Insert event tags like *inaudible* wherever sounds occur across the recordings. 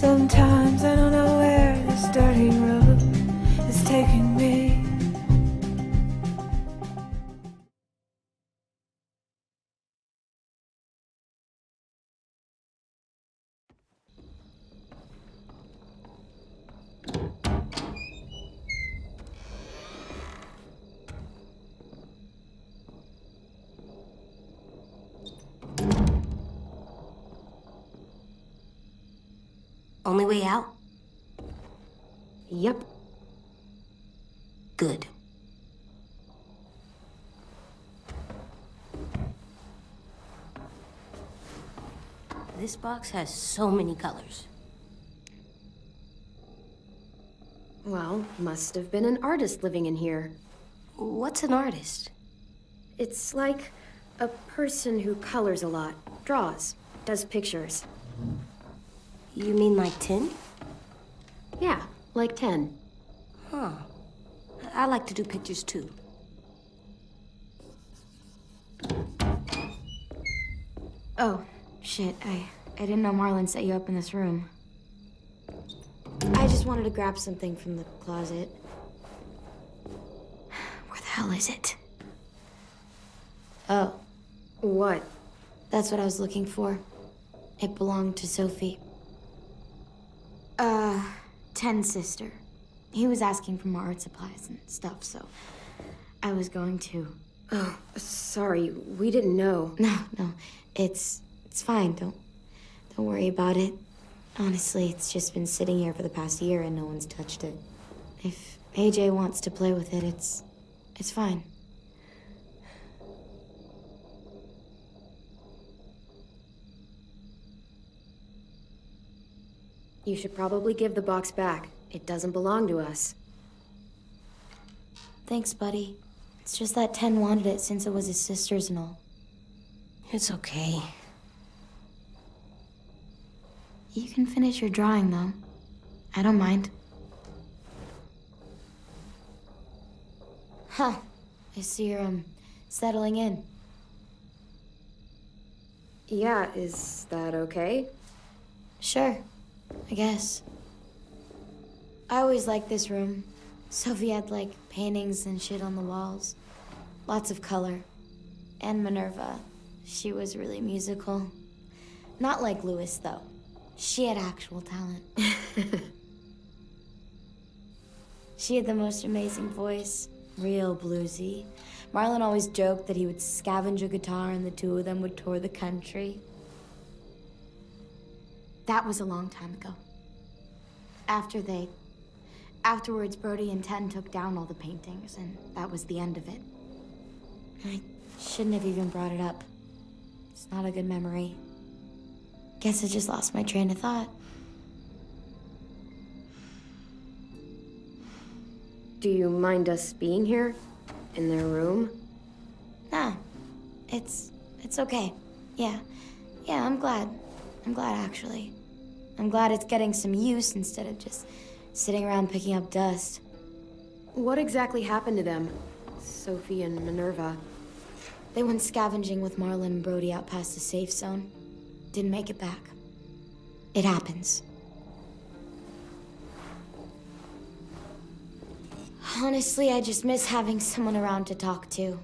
Sometimes I don't know This box has so many colors. Well, must have been an artist living in here. What's an artist? It's like a person who colors a lot, draws, does pictures. You mean like Tenn? Yeah, like Tenn. Huh. I like to do pictures too. Oh, shit. I, I didn't know Marlon set you up in this room. I just wanted to grab something from the closet. Where the hell is it? Oh, What? that's what I was looking for. It belonged to Sophie. Uh, Tenn's sister. He was asking for more art supplies and stuff, so I was going to. Oh, sorry, we didn't know. No, no, it's it's fine. Don't don't worry about it. Honestly, it's just been sitting here for the past year and no one's touched it. If AJ wants to play with it, it's it's fine. You should probably give the box back. It doesn't belong to us. Thanks, buddy. It's just that Tenn wanted it since it was his sister's and all. It's okay. You can finish your drawing though. I don't mind. Huh. I see you're um settling in. Yeah, is that okay? Sure, I guess. I always liked this room. Sophie had like paintings and shit on the walls. Lots of color. And Minerva. She was really musical. Not like Louis, though. She had actual talent. *laughs* she had the most amazing voice. Real bluesy. Marlon always joked that he would scavenge a guitar and the two of them would tour the country. That was a long time ago. After they. Afterwards, Brody and Tenn took down all the paintings, and that was the end of it. I shouldn't have even brought it up. It's not a good memory. Guess I just lost my train of thought. Do you mind us being here? In their room? Nah, it's it's okay. Yeah, yeah, I'm glad. I'm glad actually. I'm glad it's getting some use instead of just sitting around picking up dust. What exactly happened to them? Sophie and Minerva. They went scavenging with Marlon and Brody out past the safe zone. Didn't make it back. It happens. Honestly, I just miss having someone around to talk to.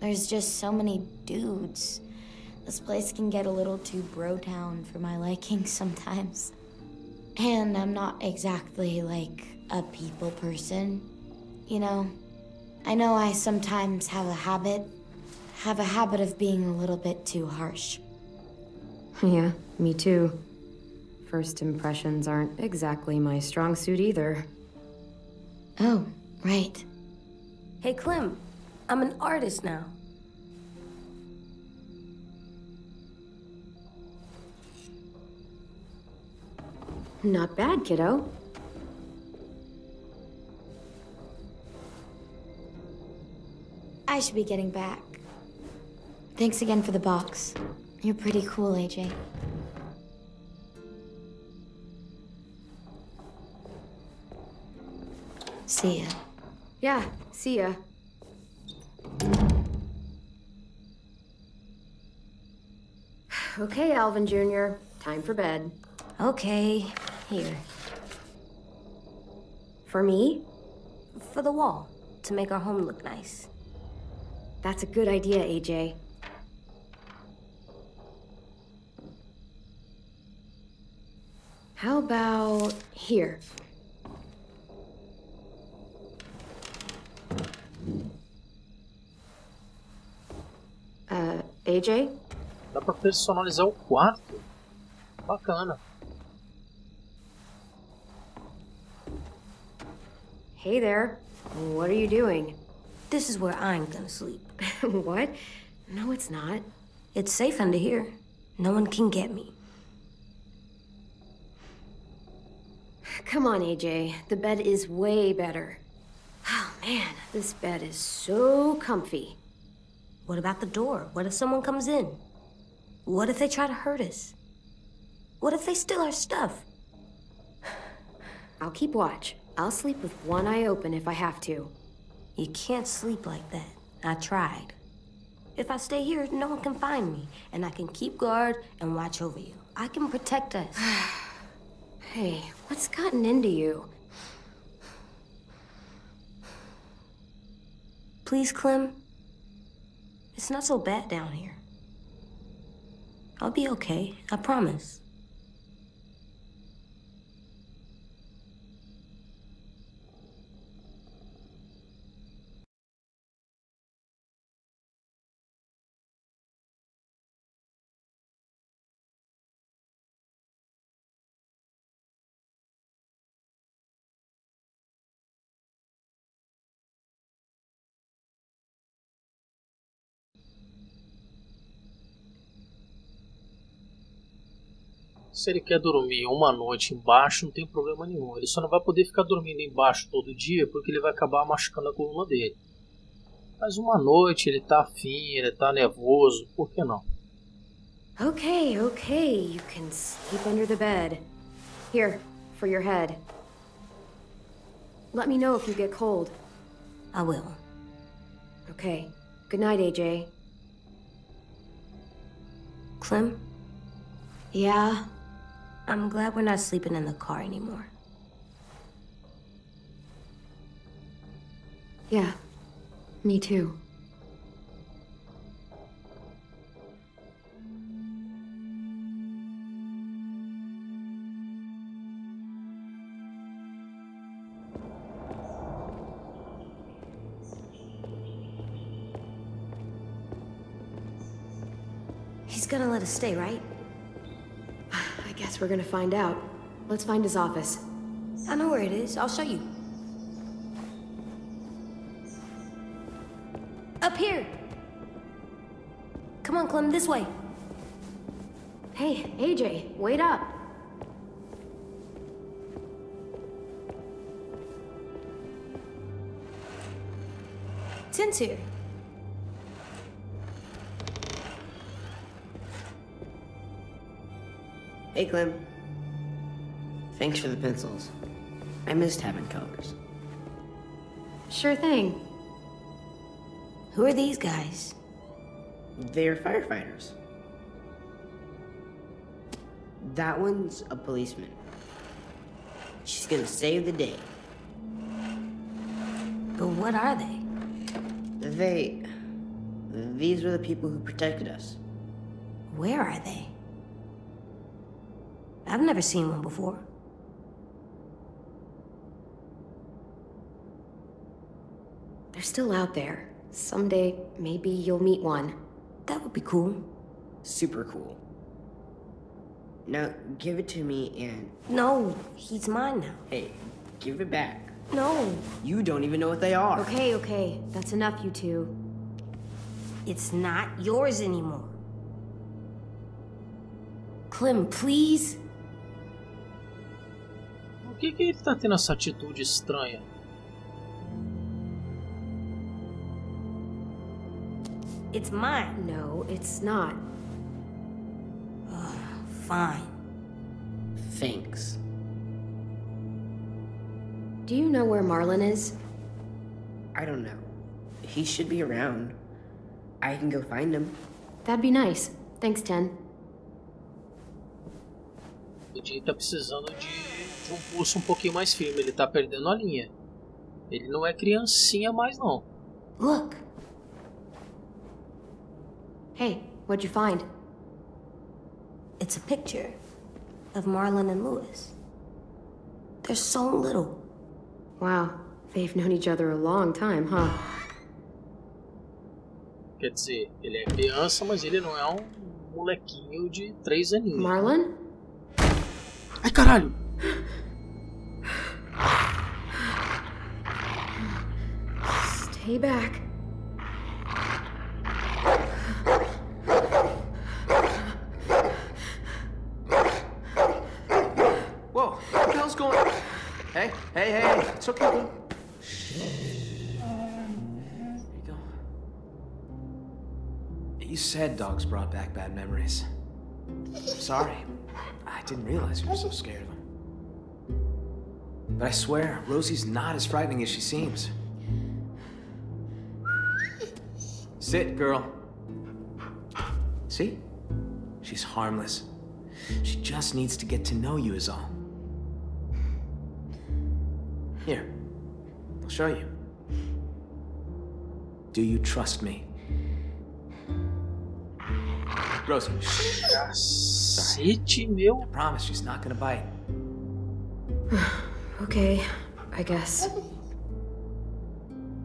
There's just so many dudes. This place can get a little too bro town for my liking *laughs* sometimes. And I'm not exactly like a people person, you know? I know I sometimes have a habit, have a habit of being a little bit too harsh. Yeah, me too. First impressions aren't exactly my strong suit either. Oh, right. Hey, Clem, I'm an artist now. Not bad, kiddo. I should be getting back. Thanks again for the box. You're pretty cool, AJ. See ya. Yeah, see ya. *sighs* Okay, Alvin Jr., time for bed. Okay. Here, For me? for the wall, to make our home look nice. That's a good idea, AJ. How about here? Uh, AJ? Dá pra personalizar o quarto. Bacana. Hey there. What are you doing? This is where I'm gonna sleep. *laughs* what? No, it's not. It's safe under here. No one can get me. Come on, AJ. The bed is way better. Oh, man, this bed is so comfy. What about the door? What if someone comes in? What if they try to hurt us? What if they steal our stuff? I'll keep watch. I'll sleep with one eye open if I have to. You can't sleep like that. I tried. If I stay here, no one can find me, and I can keep guard and watch over you. I can protect us. *sighs* *sighs* *sighs* Hey, what's gotten into you? Please, Clem. It's not so bad down here. I'll be okay, I promise. Se ele quer dormir uma noite embaixo, não tem problema nenhum. Ele só não vai poder ficar dormindo embaixo todo dia porque ele vai acabar machucando a coluna dele. Mas uma noite ele tá afim, ele tá nervoso, por que não? Okay, okay, you can sleep under the bed. Here, for your head. Let me know if you get cold. I will. Okay. Good night, AJ. Clem, Yeah? I'm glad we're not sleeping in the car anymore. Yeah. Me too. He's gonna let us stay, right? I guess we're gonna find out. Let's find his office. I know where it is. I'll show you. Up here. Come on, Clem, this way. Hey, AJ, wait up. Tenn's here. Hey, Clem. Thanks for the pencils. I missed having colors. Sure thing. Who are these guys? They're firefighters. That one's a policeman. She's gonna save the day. But what are they? They. These were the people who protected us. Where are they? I've never seen one before. They're still out there. Someday, maybe you'll meet one. That would be cool. Super cool. Now, give it to me and. No, he's mine now. Hey, give it back. No, You don't even know what they are. Okay, okay. That's enough, you two. it's not yours anymore. Clem, please. Por que, que ele tá tendo essa atitude estranha? It's mine. No, it's not. *sighs* Fine. Thanks. Do you know where Marlon is? I don't know. He should be around. I can go find him. That'd be nice. Thanks, Tenn. Ele AJ tá precisando de, de um pulso um pouquinho mais firme. Ele tá perdendo a linha. Ele não é criancinha mais, não. Look, Hey, what'd you find? it's a picture of Marlon and Lewis. They're so little. Wow, they've known each other a long time, huh? Quer dizer, ele é criança, mas ele não é um molequinho de três aninhos. Marlon? Ai, caralho! Stay back. Whoa, what the hell's going on? Hey, hey, hey, it's okay. There you go. You said dogs brought back bad memories. I'm sorry. I didn't realize you were so scared of them. But I swear, Rosie's not as frightening as she seems. Sit, girl. See? She's harmless. She just needs to get to know you, is all. Here, I'll show you. Do you trust me? Rosie. Cacete, meu. I promise she's not gonna bite. *sighs* *sighs* *sighs* Okay, I guess.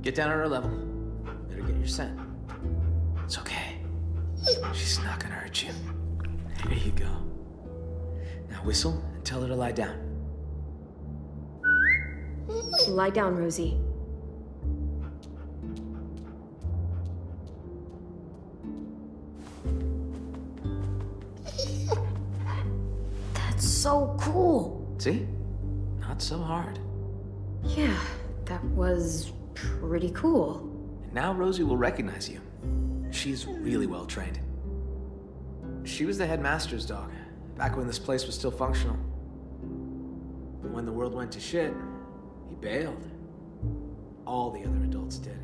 Get down on her level. Better get your scent. It's okay. She's not gonna hurt you. There you go. Now whistle and tell her to lie down. Lie down, Rosie. That's so cool. See? Not so hard. Yeah, that was pretty cool. And now Rosie will recognize you. She's really well trained. She was the headmaster's dog, back when this place was still functional. But when the world went to shit, he bailed. All the other adults did.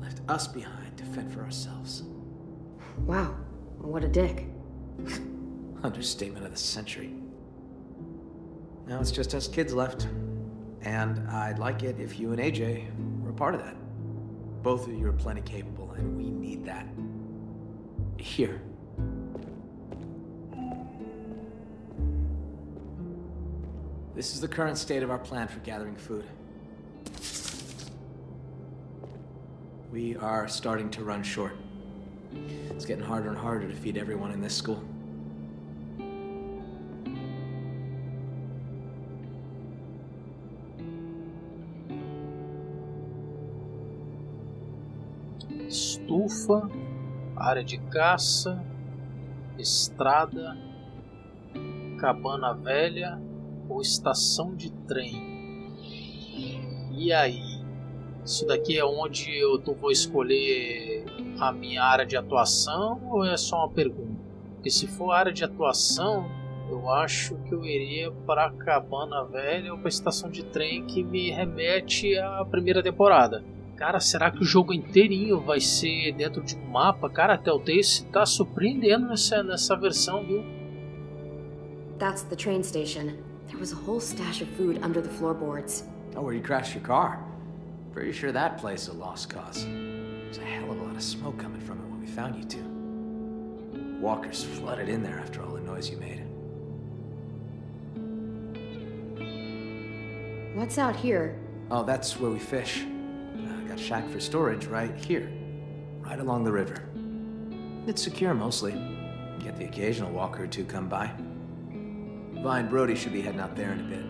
Left us behind to fend for ourselves. Wow, what a dick. *laughs* Understatement of the century. Now it's just us kids left. And I'd like it if you and AJ were a part of that. Both of you are plenty capable, and we need that. Here. This is the current state of our plan for gathering food. We are starting to run short. It's getting harder and harder to feed everyone in this school. Área de caça, estrada, cabana velha ou estação de trem. E aí? Isso daqui é onde eu tô- vou escolher a minha área de atuação ou é só uma pergunta? Porque se for área de atuação, eu acho que eu iria para a cabana velha ou para a estação de trem que me remete à primeira temporada. Cara, será que o jogo inteirinho vai ser dentro de um mapa? Cara, a Telltale se tá surpreendendo nessa, nessa versão, viu? That's the train station. There was a whole stash of food under the floorboards. Oh, where you crashed your car. Pretty sure that place is a lost cause. There's a hell of a lot of smoke coming from it when we found you two. Walkers flooded in there after all the noise you made. What's out here? Oh, that's where we fish. Got shack for storage right here, right along the river. It's secure mostly. Get the occasional walker or two come by. Vi and Brody should be heading out there in a bit.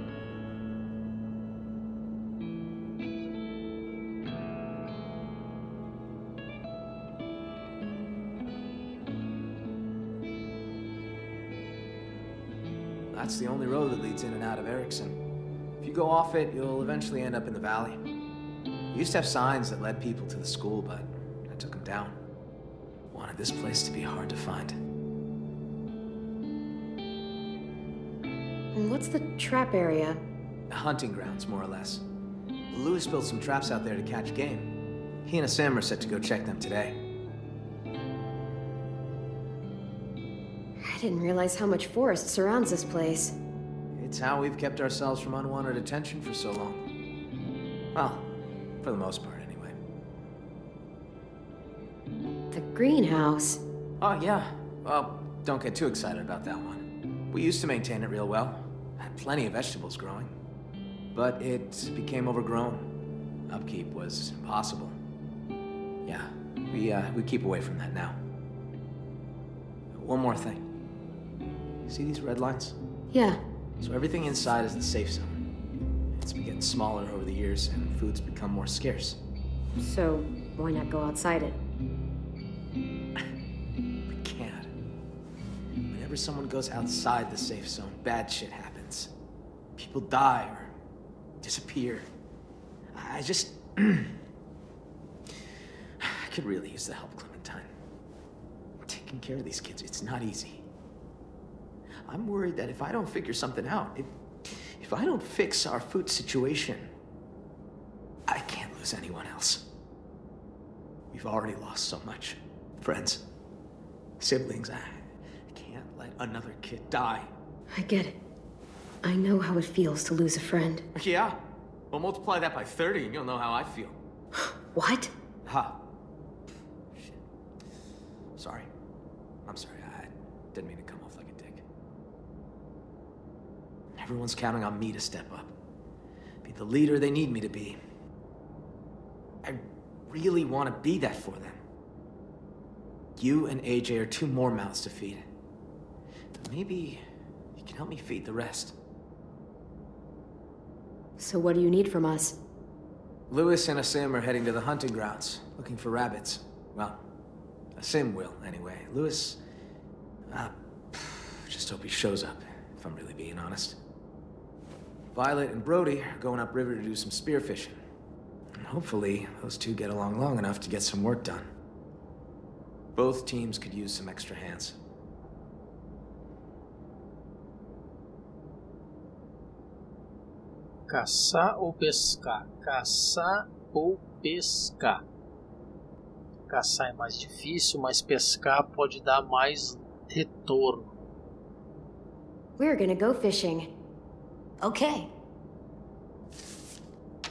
That's the only road that leads in and out of Ericson. If you go off it, you'll eventually end up in the valley. We used to have signs that led people to the school, but I took them down. Wanted this place to be hard to find. And what's the trap area? Hunting grounds, more or less. Louis built some traps out there to catch game. He and Sam are set to go check them today. I didn't realize how much forest surrounds this place. It's how we've kept ourselves from unwanted attention for so long. Well, for the most part, anyway. The greenhouse. Oh, yeah. Well, don't get too excited about that one. We used to maintain it real well. Had plenty of vegetables growing. But it became overgrown. Upkeep was impossible. Yeah, we, uh, we keep away from that now. One more thing. See these red lines? Yeah, So everything inside is the safe zone. It's been getting smaller over the years, and food's become more scarce. so why not go outside it? *laughs* We can't. Whenever someone goes outside the safe zone, bad shit happens. People die or disappear. I just. *clears throat* I could really use the help, Clementine. Taking care of these kids, it's not easy. I'm worried that if I don't figure something out, if, if I don't fix our food situation, I can't lose anyone else. We've already lost so much. Friends, siblings, I, can't let another kid die. I get it. I know how it feels to lose a friend. Yeah? Well, multiply that by 30 and you'll know how I feel. *gasps* What? Ha. Shit. Sorry. I'm sorry. I didn't mean to come off like a dick. Everyone's counting on me to step up. Be the leader they need me to be. I really want to be that for them. You and AJ are two more mouths to feed. But maybe you can help me feed the rest. So what do you need from us? Louis and Aasim are heading to the hunting grounds, looking for rabbits. Well, Aasim will, anyway. Louis... Uh, *sighs* just hope he shows up, if I'm really being honest. Violet and Brody are going upriver to do some spearfishing. And hopefully, those two get along long enough to get some work done. Both teams could use some extra hands. Caçar ou pescar? Caçar ou pescar? Caçar é mais difícil, mas pescar pode dar mais retorno. We're gonna go fishing. Okay.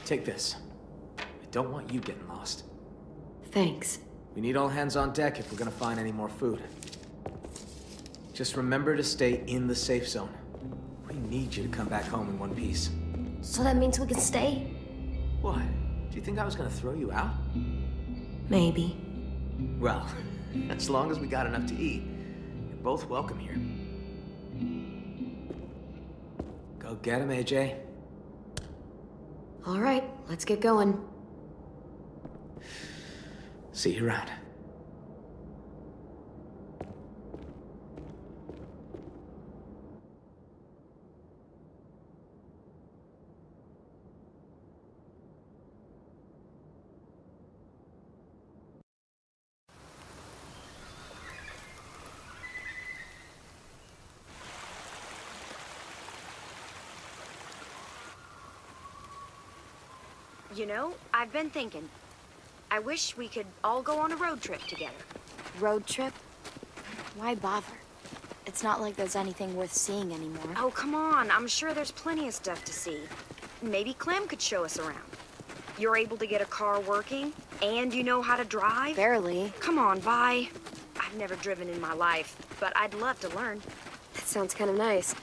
Take this. I don't want you getting lost. Thanks. We need all hands on deck if we're gonna find any more food. Just remember to stay in the safe zone. We need you to come back home in one piece. So that means we can stay? What? Do you think I was gonna throw you out? Maybe. Well, *laughs* as long as we got enough to eat, you're both welcome here. Go get him, AJ. All right, let's get going. See you around. You know, I've been thinking. I wish we could all go on a road trip together. Road trip? Why bother? It's not like there's anything worth seeing anymore. Oh, come on. I'm sure there's plenty of stuff to see. Maybe Clem could show us around. You're able to get a car working, and you know how to drive? Barely. Come on, Vi. I've never driven in my life, but I'd love to learn. That sounds kind of nice.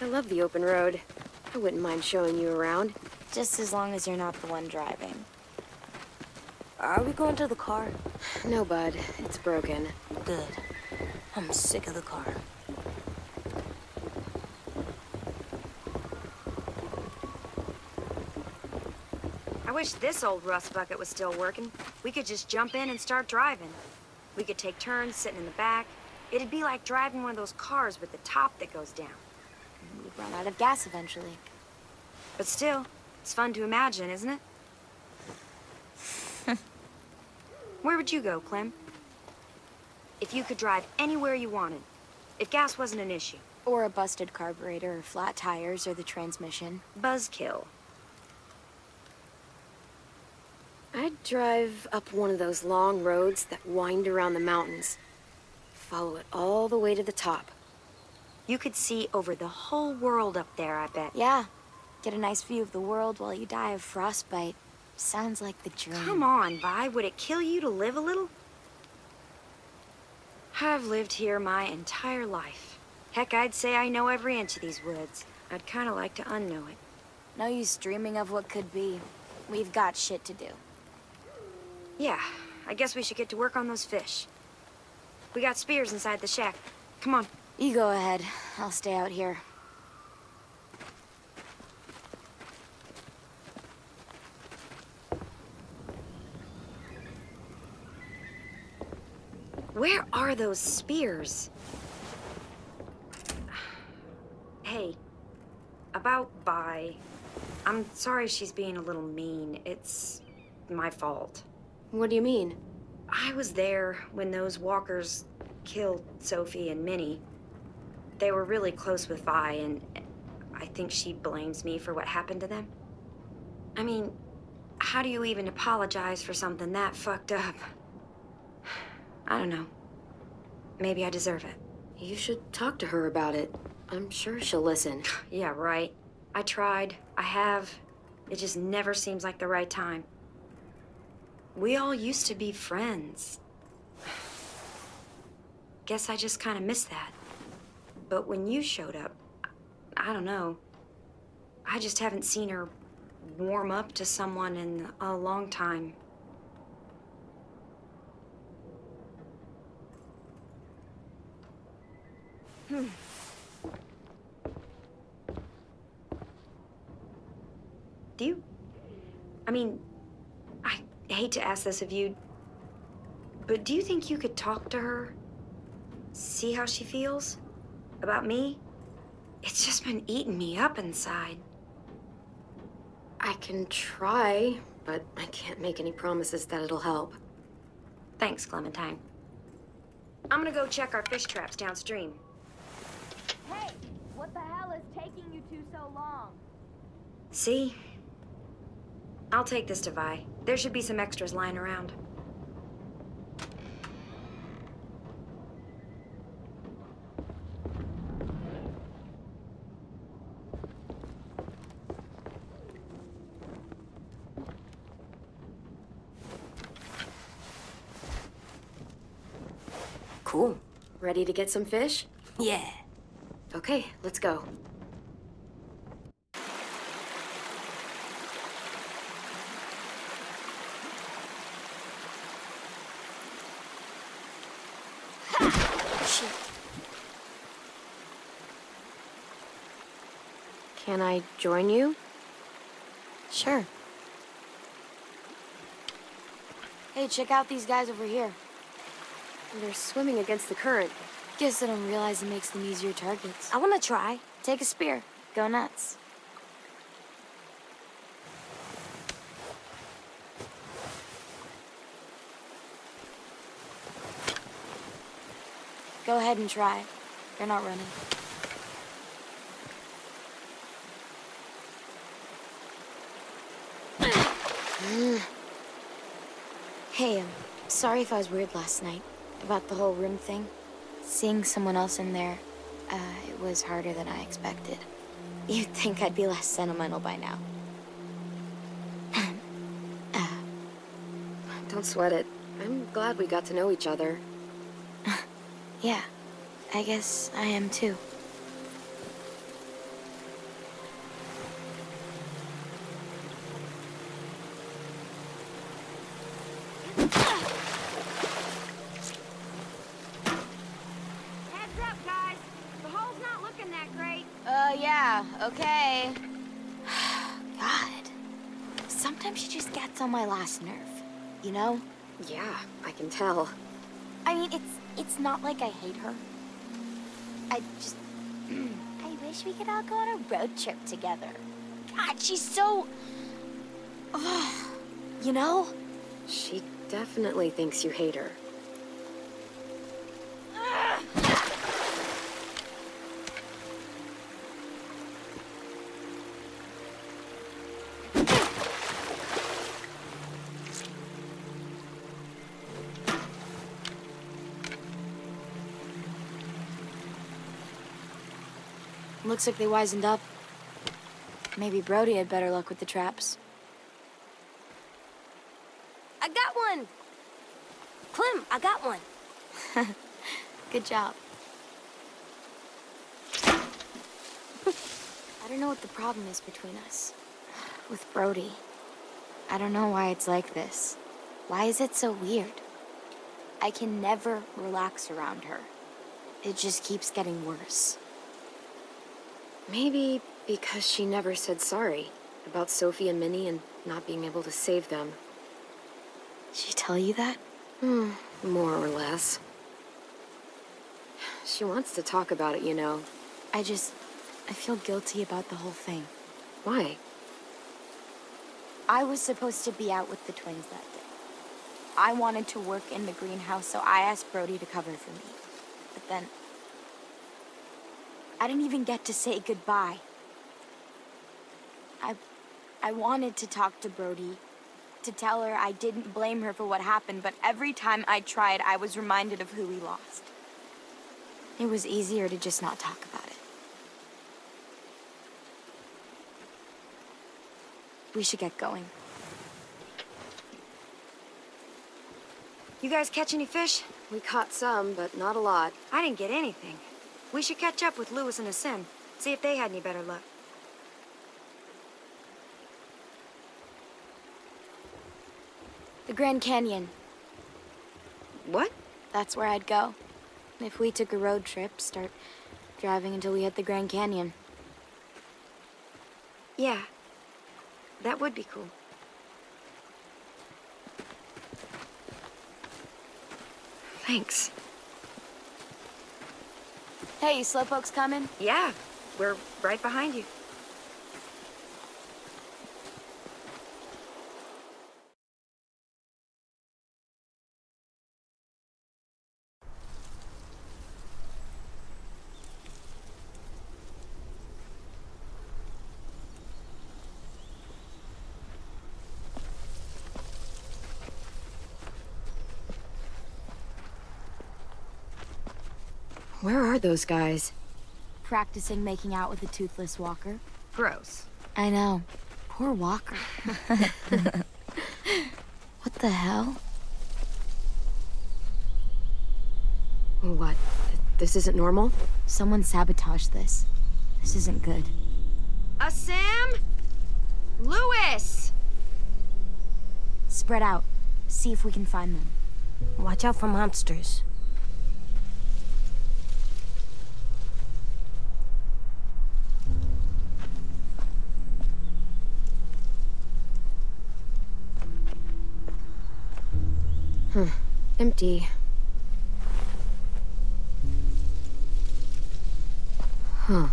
I love the open road. I wouldn't mind showing you around. Just as long as you're not the one driving. Are we going to the car? No, bud. It's broken. Good. I'm sick of the car. I wish this old rust bucket was still working. We could just jump in and start driving. We could take turns sitting in the back. It'd be like driving one of those cars with the top that goes down. We'd run out of gas eventually. But still, it's fun to imagine, isn't it? *laughs* Where would you go, Clem? If you could drive anywhere you wanted, if gas wasn't an issue. Or a busted carburetor, or flat tires, or the transmission. Buzzkill. I'd drive up one of those long roads that wind around the mountains. Follow it all the way to the top. You could see over the whole world up there, I bet. Yeah. Get a nice view of the world while you die of frostbite. Sounds like the dream. Come on, Vi. Would it kill you to live a little? I've lived here my entire life. Heck, I'd say I know every inch of these woods. I'd kind of like to unknow it. No use dreaming of what could be. We've got shit to do. Yeah, I guess we should get to work on those fish. We got spears inside the shack. Come on. You go ahead. I'll stay out here. Where are those spears? Hey, about Vi. I'm sorry she's being a little mean. It's my fault. What do you mean? I was there when those walkers killed Sophie and Minnie. They were really close with Vi, and I think she blames me for what happened to them. I mean, how do you even apologize for something that fucked up? I don't know. Maybe I deserve it. You should talk to her about it. I'm sure she'll listen. *sighs* Yeah, right. I tried. I have. It just never seems like the right time. We all used to be friends. *sighs* Guess I just kind of missed that. But when you showed up, I don't know. I just haven't seen her warm up to someone in a long time. Hmm. Do you? I mean, I hate to ask this of you, but do you think you could talk to her? See how she feels? About me? It's just been eating me up inside. I can try, but I can't make any promises that it'll help. Thanks, Clementine. I'm gonna go check our fish traps downstream. Hey, what the hell is taking you two so long? See? I'll take this to Vi. There should be some extras lying around. Cool. Ready to get some fish? Yeah. Okay, let's go. Can I join you? Sure. Hey, check out these guys over here. They're swimming against the current. Guess I don't realize it makes them easier targets. I want to try. Take a spear. Go nuts. Go ahead and try. They're not running. *sighs* hey, um, sorry if I was weird last night about the whole room thing. Seeing someone else in there, uh, it was harder than I expected. You'd think I'd be less sentimental by now. *laughs* Don't sweat it. I'm glad we got to know each other. *laughs* Yeah, I guess I am too. Gets on my last nerve, you know? Yeah, I can tell. I mean, it's it's not like I hate her. I just *clears throat* I wish we could all go on a road trip together. God, she's so *sighs* you know? She definitely thinks you hate her. Looks like they wisened up. Maybe Brody had better luck with the traps. I got one! Clem, I got one. *laughs* Good job. I don't know what the problem is between us. With Brody. I don't know why it's like this. Why is it so weird? I can never relax around her. It just keeps getting worse. Maybe because she never said sorry about Sophie and Minnie and not being able to save them. Did she tell you that? Hmm, more or less. She wants to talk about it, you know. I just... I feel guilty about the whole thing. Why? I was supposed to be out with the twins that day. I wanted to work in the greenhouse, so I asked Brody to cover for me. But then... I didn't even get to say goodbye. I... I wanted to talk to Brody, to tell her I didn't blame her for what happened, but every time I tried, I was reminded of who we lost. It was easier to just not talk about it. We should get going. You guys catch any fish? We caught some, but not a lot. I didn't get anything. We should catch up with Louis and Aasim, see if they had any better luck. The Grand Canyon. What? That's where I'd go. If we took a road trip, start driving until we hit the Grand Canyon. Yeah. That would be cool. Thanks. Hey, Slowpoke's coming? Yeah, we're right behind you. Where are those guys? Practicing making out with a toothless walker. Gross. I know. Poor Walker. *laughs* what the hell? What? This isn't normal? Someone sabotaged this. This isn't good. A Sam? Louis! Spread out. See if we can find them. Watch out for monsters. Hmm. Empty. Huh.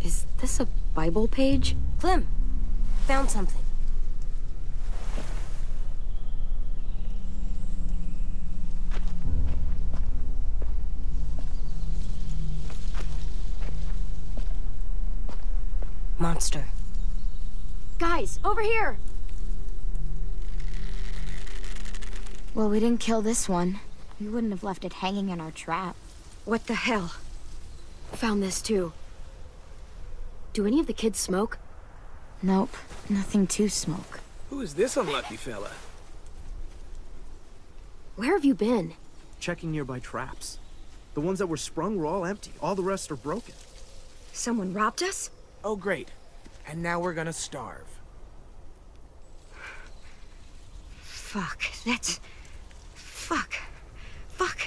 Is this a Bible page? Clem, found something. Monster. Guys, over here! Well, we didn't kill this one. We wouldn't have left it hanging in our trap. What the hell? Found this too. Do any of the kids smoke? Nope, nothing to smoke. Who is this unlucky fella? Where have you been? Checking nearby traps. The ones that were sprung were all empty. All the rest are broken. Someone robbed us? Oh, great. And now we're gonna starve. Fuck, that's... Fuck. Fuck.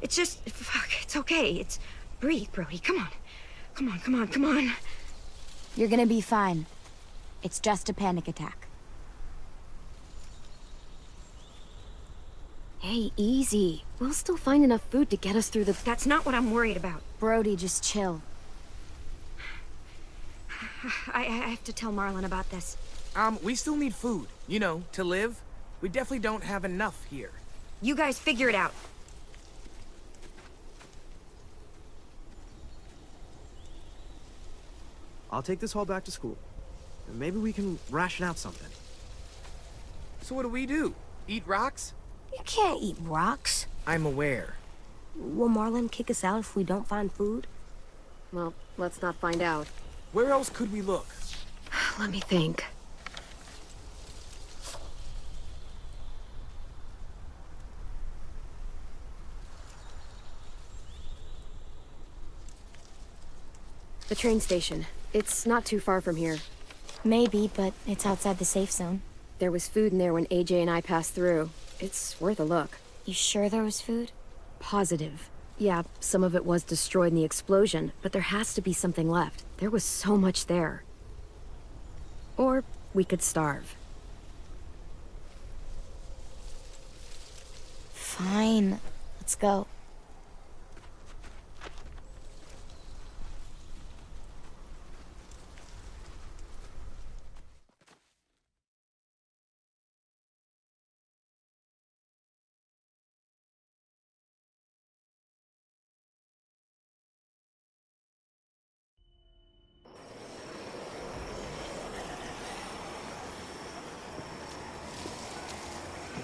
It's just... Fuck, it's okay. It's... Breathe, Brody. Come on. Come on, come on, come on. You're gonna be fine. It's just a panic attack. Hey, easy. We'll still find enough food to get us through the... That's not what I'm worried about. Brody, just chill. I, I have to tell Marlon about this. Um, we still need food, you know, to live. We definitely don't have enough here. You guys figure it out. I'll take this haul back to school. And maybe we can ration out something. So what do we do? Eat rocks? You can't eat rocks. I'm aware. Will Marlon kick us out if we don't find food? Well, let's not find out. Where else could we look? *sighs* Let me think. The train station. It's not too far from here. Maybe, but it's outside the safe zone. There was food in there when AJ and I passed through. It's worth a look. You sure there was food? Positive. Yeah, some of it was destroyed in the explosion, but there has to be something left. There was so much there. Or we could starve. Fine. Let's go.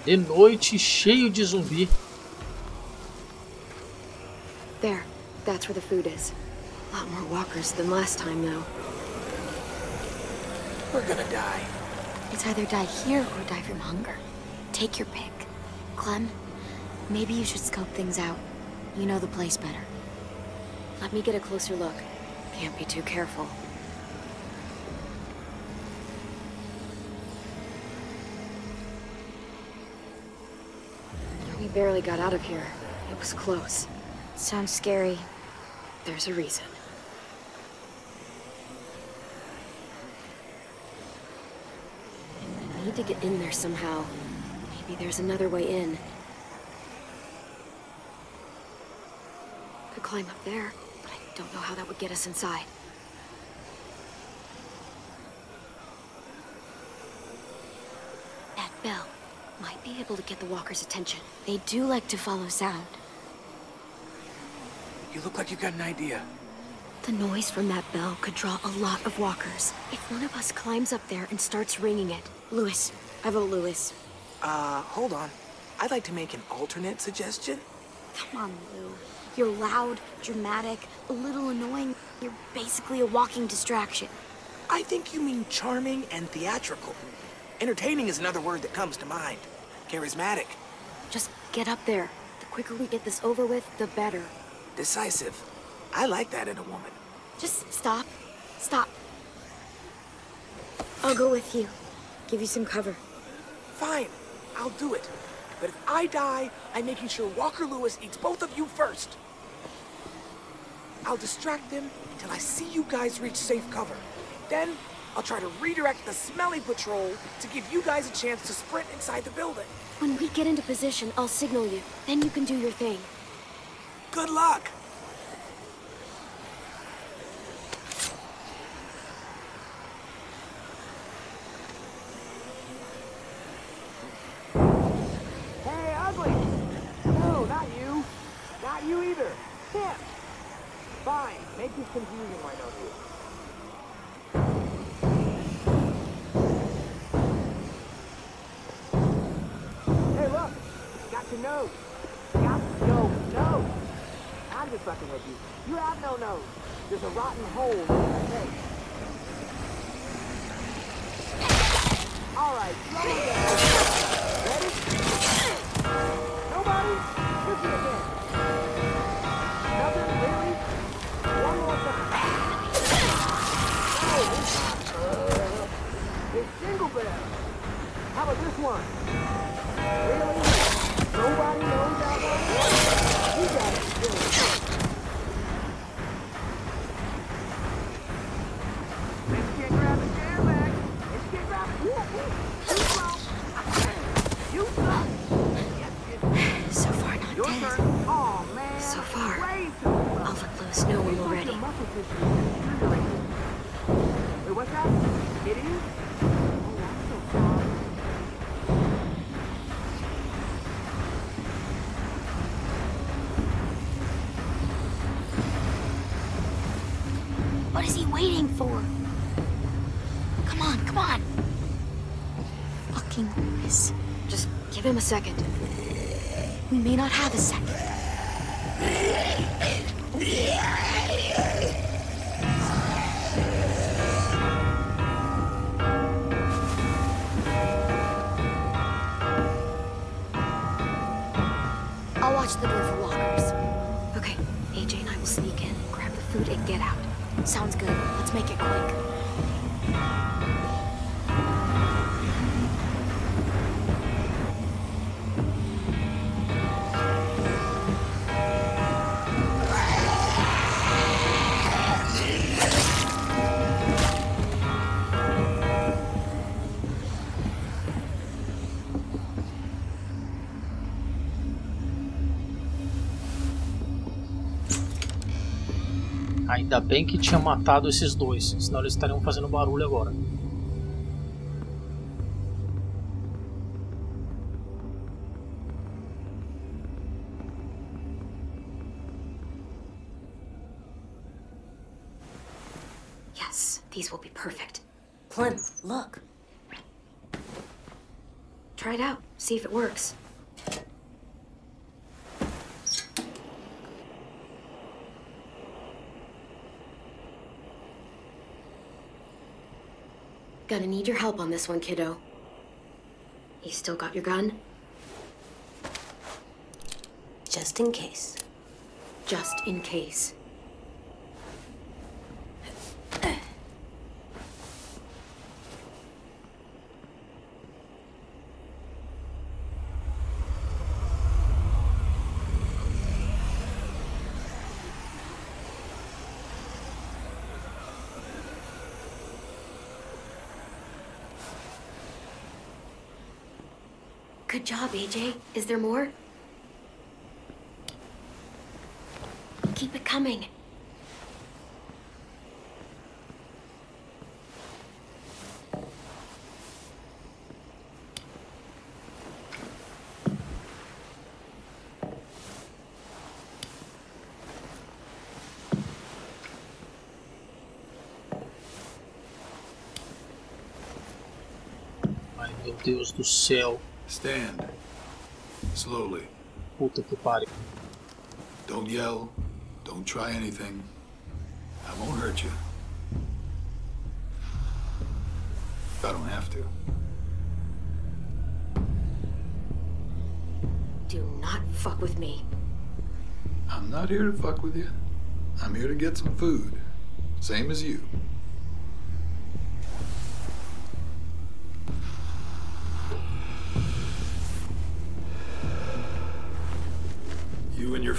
De noite, cheio de zumbi. There. That's where the food is. A lot more walkers than last time, though. We're gonna die. It's either die here or die from hunger. Take your pick. Clem, maybe you should scope things out. You know the place better. Let me get a closer look. Can't be too careful. We barely got out of here. It was close. Sounds scary. There's a reason. I need to get in there somehow. Maybe there's another way in. Could climb up there, but I don't know how that would get us inside. That bell. Might be able to get the walker's attention. They do like to follow sound. You look like you've got an idea. The noise from that bell could draw a lot of walkers. If one of us climbs up there and starts ringing it. Louis. I vote Louis. Uh, hold on. I'd like to make an alternate suggestion. Come on, Lou. You're loud, dramatic, a little annoying. You're basically a walking distraction. I think you mean charming and theatrical. Entertaining is another word that comes to mind. Charismatic. Just get up there. The quicker we get this over with, the better. Decisive. I like that in a woman. Just stop. Stop. I'll go with you. Give you some cover. Fine. I'll do it. But if I die, I'm making sure Walker Louis eats both of you first. I'll distract them until I see you guys reach safe cover. Then, I'll try to redirect the smelly patrol to give you guys a chance to sprint inside the building. When we get into position, I'll signal you. Then you can do your thing. Good luck! Hey, ugly! No, not you. Not you either. Him. Fine. Make this confusing, why nose. Got your nose. I'm just fucking with you. You have no nose. There's a rotten hole in your face. All right, slow down. Ready? Nobody? Listen again. No, oh, Bell. How about this one? Really? Nobody knows that one? You got it. Let's get grab the jam bag. Let's get grab You slow. You suck. Yes, yes. So far, not Your dead. Oh man. So far. Way. I'll let Louis know when we're ready. Muscle tissue is deteriorating. Wait, what's that? It is? Oh, I'm so sorry. What is he waiting for? Come on, come on. Fucking Louis. Just give him a second. We may not have a second. Ainda bem que tinha matado esses dois, senão eles estariam fazendo barulho agora. Yes, these will be perfect. Clem, look. Try it out. See if it works. Gonna need your help on this one, kiddo. You still got your gun? Just in case. Just in case. Good job, AJ. Is there more? Keep it coming. Deus do céu. Stand. Slowly. Puta que pariu. Don't yell. Don't try anything. I won't hurt you. I don't have to. Do not fuck with me. I'm not here to fuck with you. I'm here to get some food. Same as you.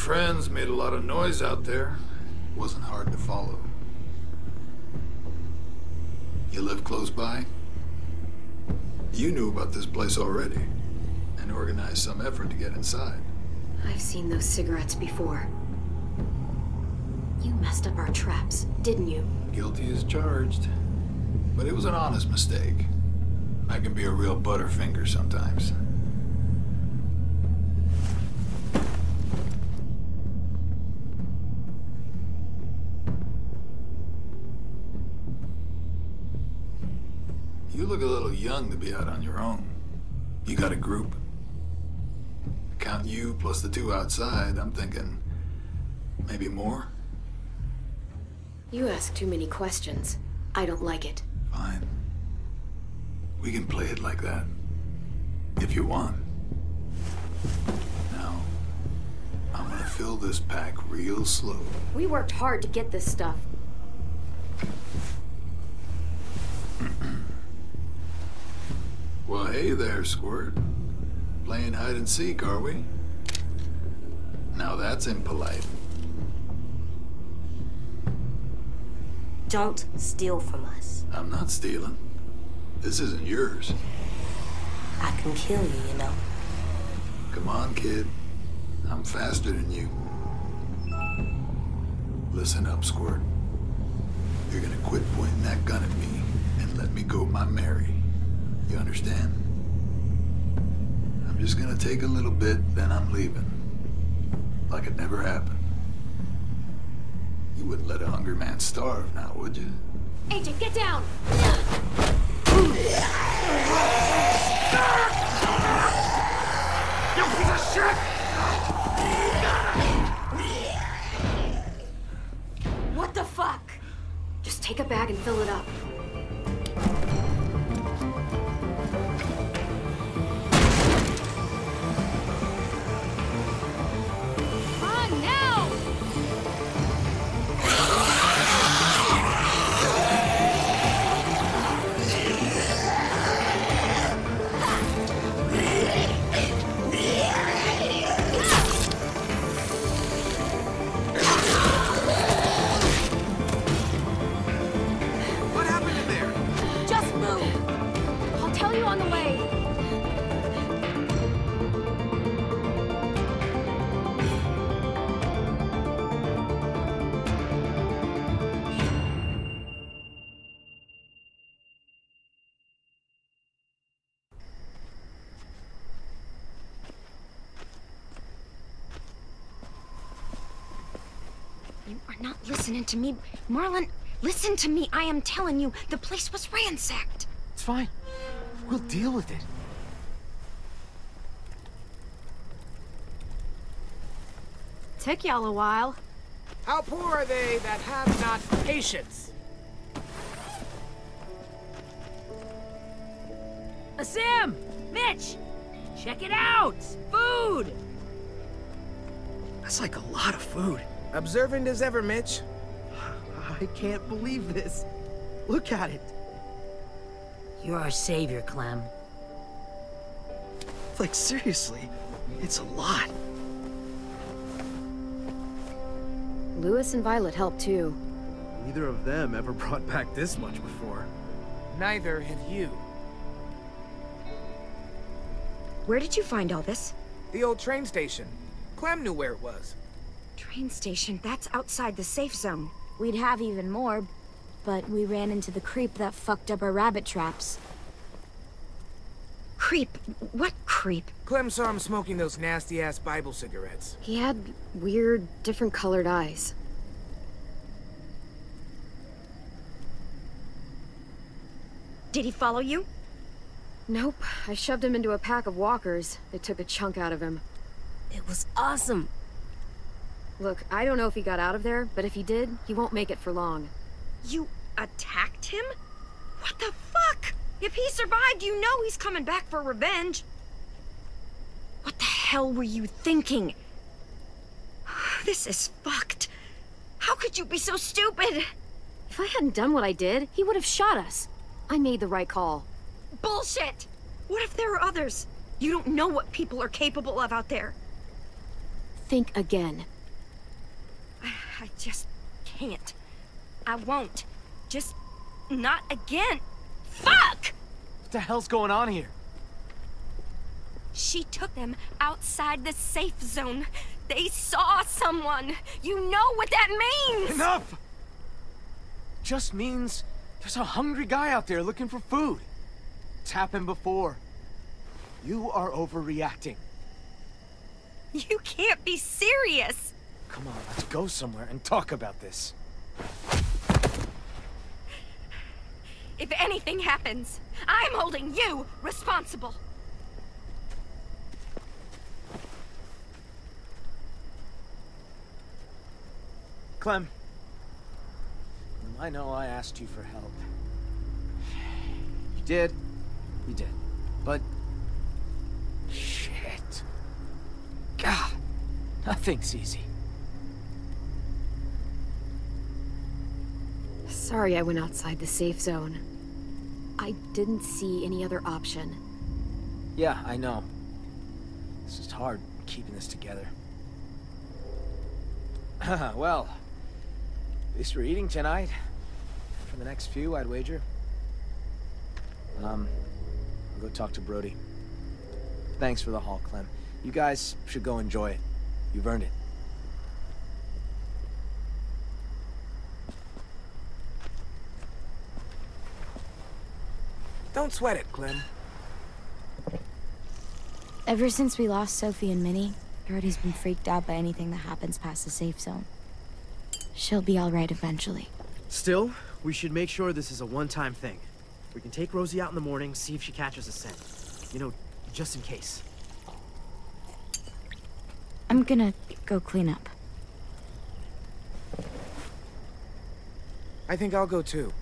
Friends made a lot of noise out there. It Wasn't hard to follow. You live close by? You knew about this place already and organized some effort to get inside. I've seen those cigarettes before. You messed up our traps, didn't you? Guilty as charged. But it was an honest mistake. I can be a real butterfinger sometimes. Look a little young to be out on your own. You got a group? Count you plus the two outside, I'm thinking maybe more? You ask too many questions. I don't like it. Fine. We can play it like that. If you want. Now, I'm gonna fill this pack real slow. We worked hard to get this stuff. Well, hey there, Squirt. Playing hide and seek, are we? Now that's impolite. Don't steal from us. I'm not stealing. This isn't yours. I can kill you, you know. Come on, kid. I'm faster than you. Listen up, Squirt. You're gonna quit pointing that gun at me and let me go my Mary. You understand? I'm just gonna take a little bit, then I'm leaving. Like it never happened. You wouldn't let a hungry man starve now, would you? AJ, get down! You piece of shit! What the fuck? Just take a bag and fill it up. Tell you on the way. You are not listening to me. Marlon, listen to me. I am telling you, the place was ransacked. It's fine. We'll deal with it. Took y'all a while. How poor are they that have not patience? Aasim! Mitch! Check it out! Food! That's like a lot of food. Observant as ever, Mitch. I can't believe this. Look at it. You're our savior, Clem. Like, seriously, it's a lot. Louis and Violet helped too. Neither of them ever brought back this much before. Neither have you. Where did you find all this? The old train station. Clem knew where it was. Train station. That's outside the safe zone. We'd have even more, but we ran into the creep that fucked up our rabbit traps. Creep? What creep? Clem saw him smoking those nasty-ass Bible cigarettes. He had weird, different colored eyes. Did he follow you? Nope. I shoved him into a pack of walkers. They took a chunk out of him. It was awesome. Look, I don't know if he got out of there, but if he did, he won't make it for long. You attacked him? What the fuck? If he survived, you know he's coming back for revenge. What the hell were you thinking? *sighs* This is fucked. How could you be so stupid? If I hadn't done what I did, he would have shot us. I made the right call. Bullshit! What if there are others? You don't know what people are capable of out there. Think again. *sighs* I just can't. I won't. Just not again. Fuck! What the hell's going on here? She took them outside the safe zone. They saw someone. You know what that means! Enough! Just means there's a hungry guy out there looking for food. It's happened before. You are overreacting. You can't be serious! Come on, let's go somewhere and talk about this. If anything happens, I'm holding you responsible. Clem. I know I asked you for help. You did. You did. But... Shit. God. Nothing's easy. Sorry I went outside the safe zone. I didn't see any other option. Yeah, I know. It's just hard keeping this together. *laughs* well, at least we're eating tonight. For the next few, I'd wager. Um, I'll go talk to Brody. Thanks for the haul, Clem. You guys should go enjoy it. You've earned it. Don't sweat it, Clem. Ever since we lost Sophie and Minnie, Brody's been freaked out by anything that happens past the safe zone. She'll be alright eventually. Still, we should make sure this is a one-time thing. We can take Rosie out in the morning, see if she catches a scent. You know, just in case. I'm gonna go clean up. I think I'll go too.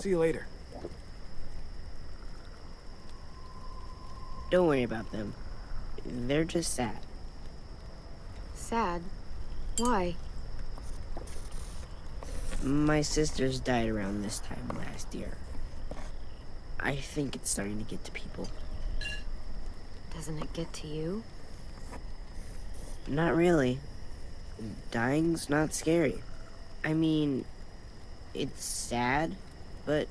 See you later. Don't worry about them. They're just sad. Sad? Why? My sisters died around this time last year. I think it's starting to get to people. Doesn't it get to you? Not really. Dying's not scary. I mean, it's sad, but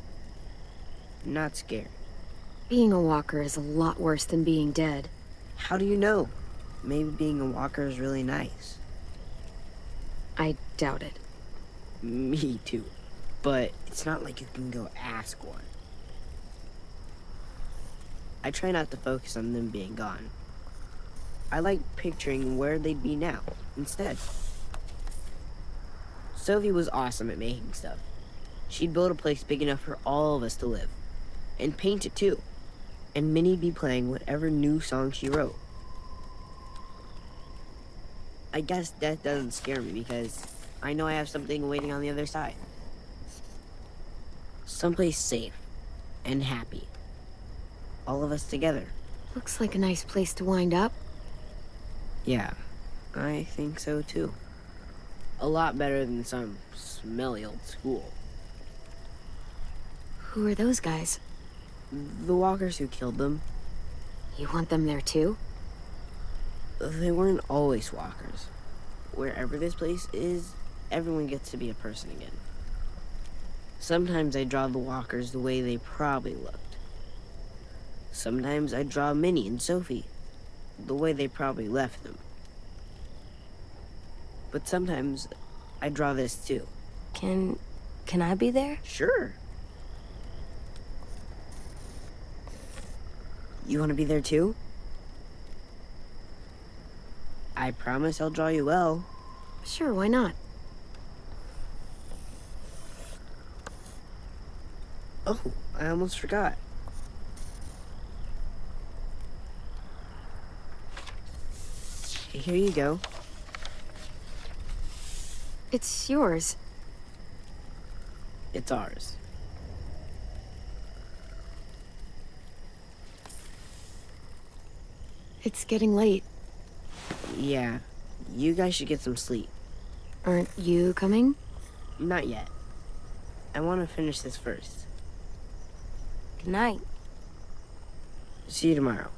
not scary. Being a walker is a lot worse than being dead. How do you know? Maybe being a walker is really nice. I doubt it. Me too. But it's not like you can go ask one. I try not to focus on them being gone. I like picturing where they'd be now, instead. Sophie was awesome at making stuff. She'd build a place big enough for all of us to live. And paint it too. And Minnie'd be playing whatever new song she wrote. I guess death doesn't scare me because I know I have something waiting on the other side. Someplace safe and happy. All of us together. Looks like a nice place to wind up. Yeah, I think so too. A lot better than some smelly old school. Who are those guys? The walkers who killed them. You want them there too? They weren't always walkers. Wherever this place is, everyone gets to be a person again. Sometimes I draw the walkers the way they probably looked. Sometimes I draw Minnie and Sophie, the way they probably left them. But sometimes I draw this too. Can... can I be there? Sure. You want to be there too? I promise I'll draw you well. Sure, why not? Oh, I almost forgot. Here you go. It's yours. It's ours. It's getting late. Yeah, you guys should get some sleep. Aren't you coming? Not yet. I want to finish this first. Good night. See you tomorrow.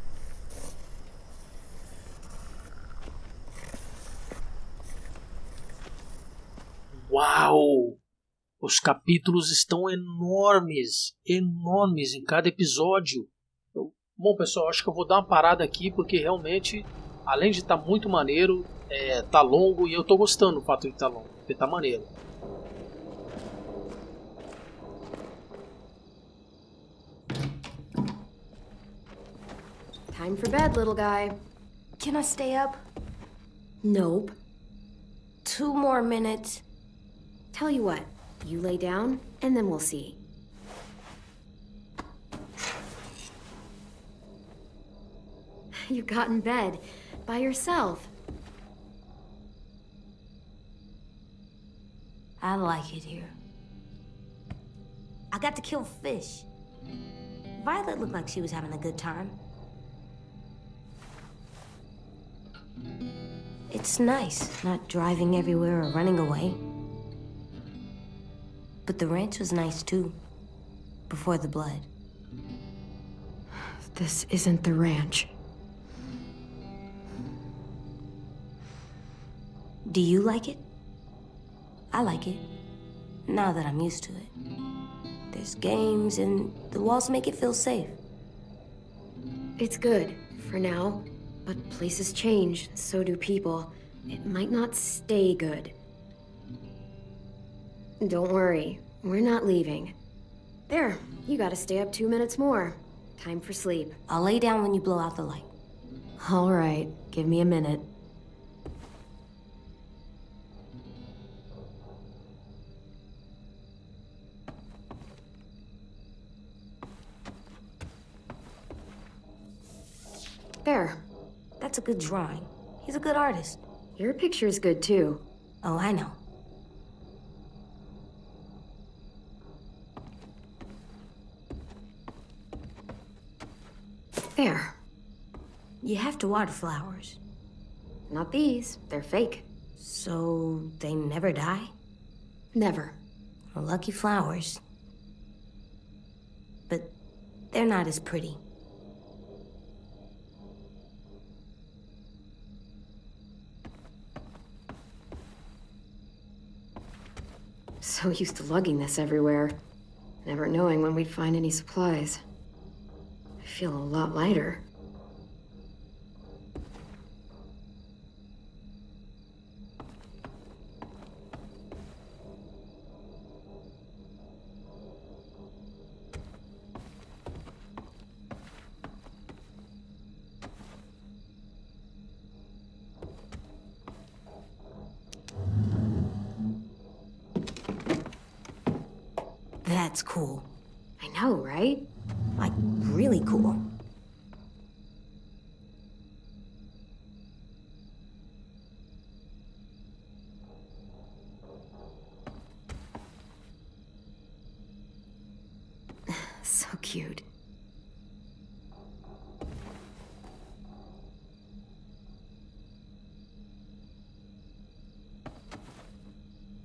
Uau! Os capítulos estão enormes, enormes em cada episódio. Bom, pessoal, acho que eu vou dar uma parada aqui porque realmente, além de estar tá muito maneiro, é, tá longo e eu tô gostando do fato de estar tá longo, porque tá maneiro. Time for bed, little guy. Can I stay up? Nope. Two more minutes. Tell you what, you lay down, and then we'll see. *laughs* You got in bed, by yourself. I like it here. I got to kill fish. Violet looked like she was having a good time. It's nice, not driving everywhere or running away. But the ranch was nice too, before the blood. This isn't the ranch. Do you like it? I like it, now that I'm used to it. There's games, and the walls make it feel safe. It's good, for now. But places change, so do people. It might not stay good. Don't worry, we're not leaving. There, you gotta stay up two minutes more. Time for sleep. I'll lay down when you blow out the light. All right, give me a minute. good drawing. He's a good artist. Your picture is good too. Oh, I know. There. You have to water flowers. Not these. They're fake. So they never die? Never. Lucky flowers. But they're not as pretty. So used to lugging this everywhere. Never knowing when we'd find any supplies. I feel a lot lighter.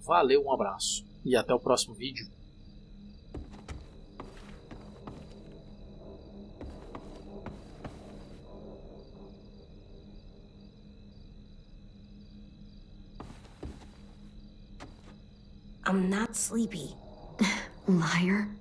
Valeu, um abraço e até o próximo vídeo. I'm not sleepy. *laughs* Liar.